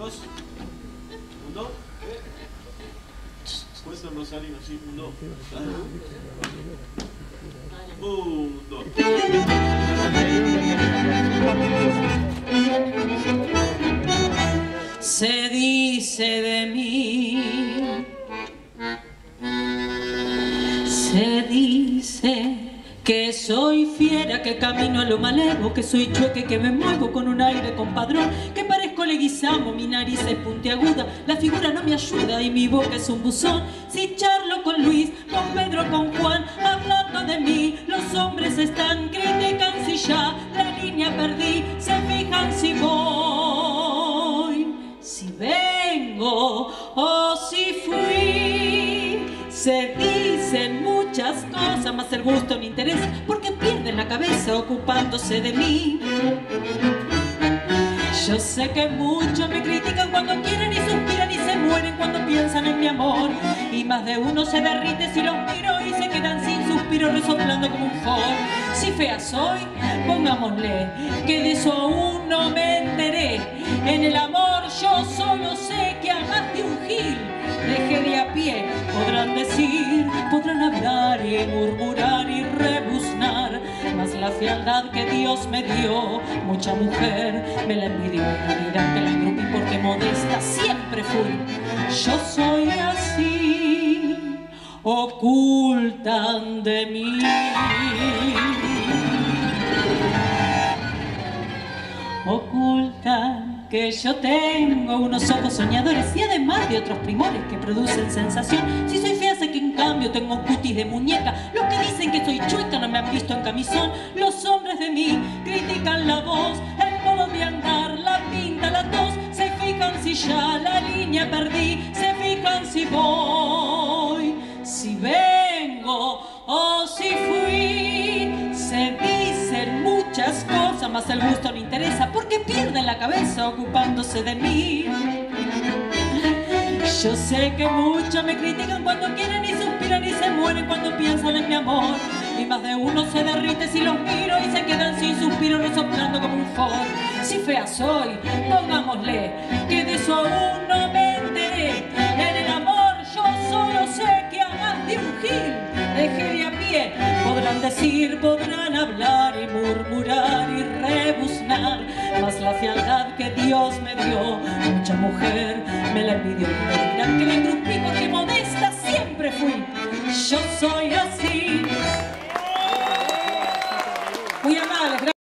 dos, un, dos, eh. Cuenta Rosalino, sí, un. Se dice de mí, se dice que soy fiera, que camino a lo malevo, que soy chueque, que me muevo con un aire compadrón, que leguizamo, mi nariz es puntiaguda, la figura no me ayuda y mi boca es un buzón. Si charlo con Luis, con Pedro, con Juan, hablando de mí, los hombres están, critican si ya la línea perdí, se fijan si voy, si vengo o si fui, se dicen muchas cosas, más el gusto ni interesa, porque pierden la cabeza ocupándose de mí. Yo sé que muchos me critican cuando quieren y suspiran y se mueren cuando piensan en mi amor. Y más de uno se derrite si los miro y se quedan sin suspiro resoplando como un for. Si fea soy, pongámosle que de eso aún no me enteré. En el amor yo solo sé que a más de un gil dejé de a pie. Podrán decir, podrán hablar y murmurar que Dios me dio, mucha mujer me la envidió. Dirán que la engrupí porque modesta siempre fui. Yo soy así, ocultan de mí. Ocultan que yo tengo unos ojos soñadores y además de otros primores que producen sensación. Si soy en cambio tengo cutis de muñeca. Los que dicen que soy chueca no me han visto en camisón. Los hombres de mí critican la voz, el modo de andar, la pinta, la tos. Se fijan si ya la línea perdí, se fijan si voy, si vengo o si fui. Se dicen muchas cosas, más el gusto no interesa porque pierden la cabeza ocupándose de mí. Yo sé que muchos me critican cuando quieren y suspiran y se mueren cuando piensan en mi amor. Y más de uno se derrite si los miro y se quedan sin suspiro resoplando como un for. Si fea soy, pongámosle que de eso aún no me enteré. En el amor yo solo sé que más de un gil dejé de a pie. Podrán decir, podrán hablar y murmurar y rebuznar, mas la fealdad que Dios me dio, mucha mujer me la envidió. Me dirán que me engrupí porque modesta siempre fui. Yo soy así. Muy amables,